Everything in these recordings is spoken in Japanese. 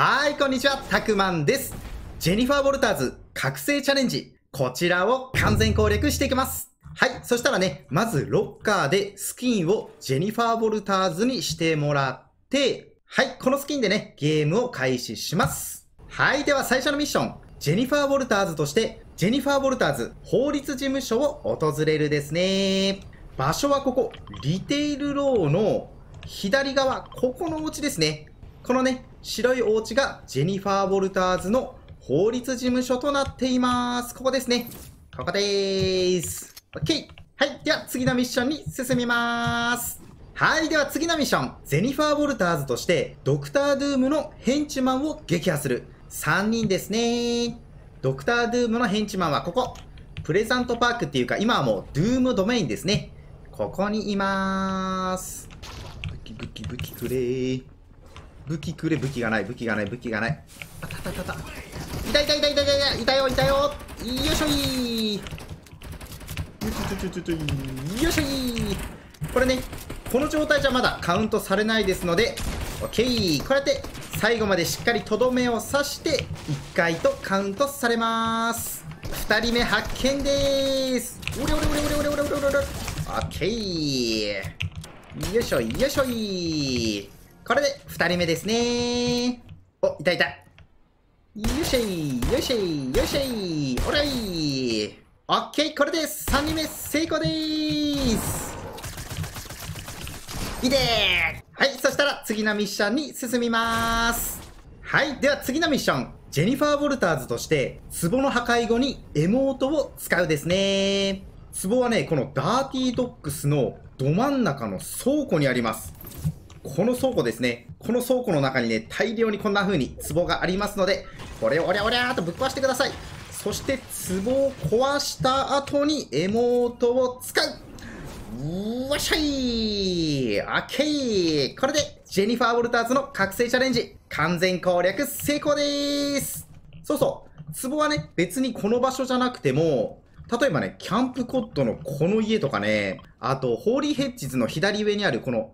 はい、こんにちは、たくまんです。ジェニファー・ボルターズ覚醒チャレンジ。こちらを完全攻略していきます。はい、そしたらね、まずロッカーでスキンをジェニファー・ボルターズにしてもらって、はい、このスキンでね、ゲームを開始します。はい、では最初のミッション。ジェニファー・ボルターズとして、ジェニファー・ボルターズ法律事務所を訪れるですね。場所はここ、リテイルローの左側、ここのお家ですね。このね、白いお家がジェニファー・ボルターズの法律事務所となっています。ここですね。ここでーす。OK。はい。では次のミッションに進みまーす。はい。では次のミッション。ジェニファー・ボルターズとして、ドクター・ドゥームのヘンチマンを撃破する。3人ですね。ドクター・ドゥームのヘンチマンはここ。プレザントパークっていうか、今はもうドゥームドメインですね。ここにいまーす。武器武器武器くれー。武器くれ、武器がない、武器がない、武器がない。あたたたた。いたいたいたいたいたいたよ、いたよ。よいしょいよいしょいこれね、この状態じゃまだカウントされないですので、オッケー。こうやって最後までしっかりとどめを刺して、1回とカウントされます。2人目発見でーす。おれおれおれおれおれおれおれおれおれ。オッケー。よいしょよいしょいこれで2人目ですねお、いたいた。よいしょいよいしょいよいしょいおらいオッケーこれで3人目成功でーすいでーはい、そしたら次のミッションに進みます。はい、では次のミッション。ジェニファー・ボルターズとして、壺の破壊後にエモートを使うですね。壺はね、このダーティードックスのど真ん中の倉庫にあります。この倉庫ですね。この倉庫の中にね、大量にこんな風に壺がありますので、これをおりゃおりゃーとぶっ壊してください。そして、壺を壊した後にエモートを使う。うわっしゃい。オッケー。これで、ジェニファー・ボルターズの覚醒チャレンジ、完全攻略成功でーす。そうそう、壺はね、別にこの場所じゃなくても、例えばね、キャンプコットのこの家とかね、あと、ホーリーヘッジズの左上にあるこの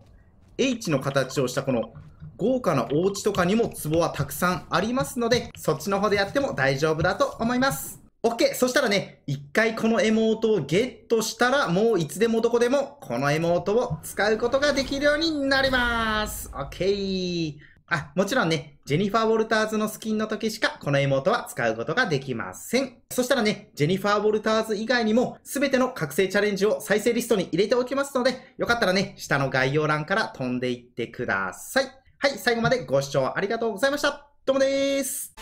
H の形をしたこの豪華なお家とかにも壺はたくさんありますので、そっちの方でやっても大丈夫だと思います。OK! そしたらね、一回このエモートをゲットしたら、もういつでもどこでもこのエモートを使うことができるようになります。OK! あ、もちろんね、ジェニファー・ウォルターズのスキンの時しかこの妹は使うことができません。そしたらね、ジェニファー・ウォルターズ以外にも全ての覚醒チャレンジを再生リストに入れておきますので、よかったらね、下の概要欄から飛んでいってください。はい、最後までご視聴ありがとうございました。どうもです。